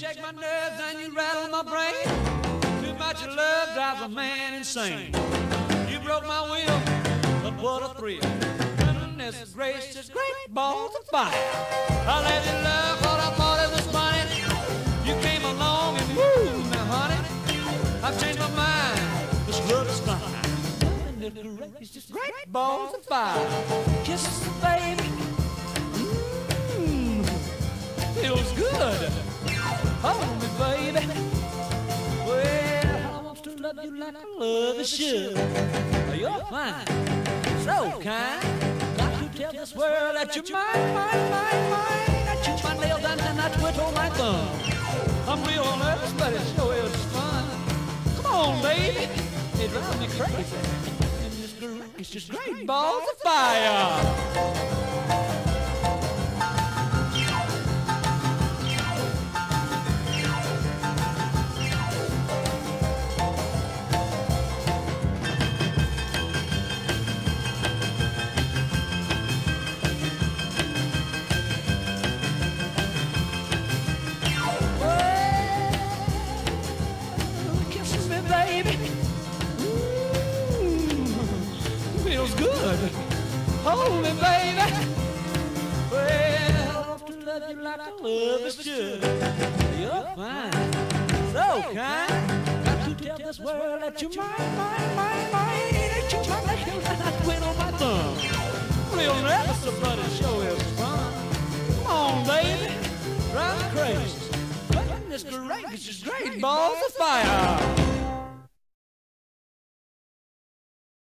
shake my nerves and you rattle my brain. Too much love drives a man insane. You broke my will, but what a thrill. Goodness gracious, great balls of fire. I let you love what I thought it was funny. You came along and woo, now honey, I've changed my mind. This love is fine. Goodness gracious, great balls of fire. Kisses, baby. Like I love a should. Oh, you're fine, so kind. Got to tell this world that you're mine, mine, mine, mine. I chew my nails and I twiddle oh, my thumb. I'm real nervous, but it sure is fun. Come on, baby. It drives me crazy. And this girl is just great balls of fire. Feels good. Hold me, baby. Well, to love you like I love is should. You're fine, so kind. Got to tell this world that you're mine, mine, mine, mine. That you're my nails and I twin on my thumb. Real nervous, but it sure is fun. Come on, baby. Drive crazy. Goodness gracious, great balls of fire.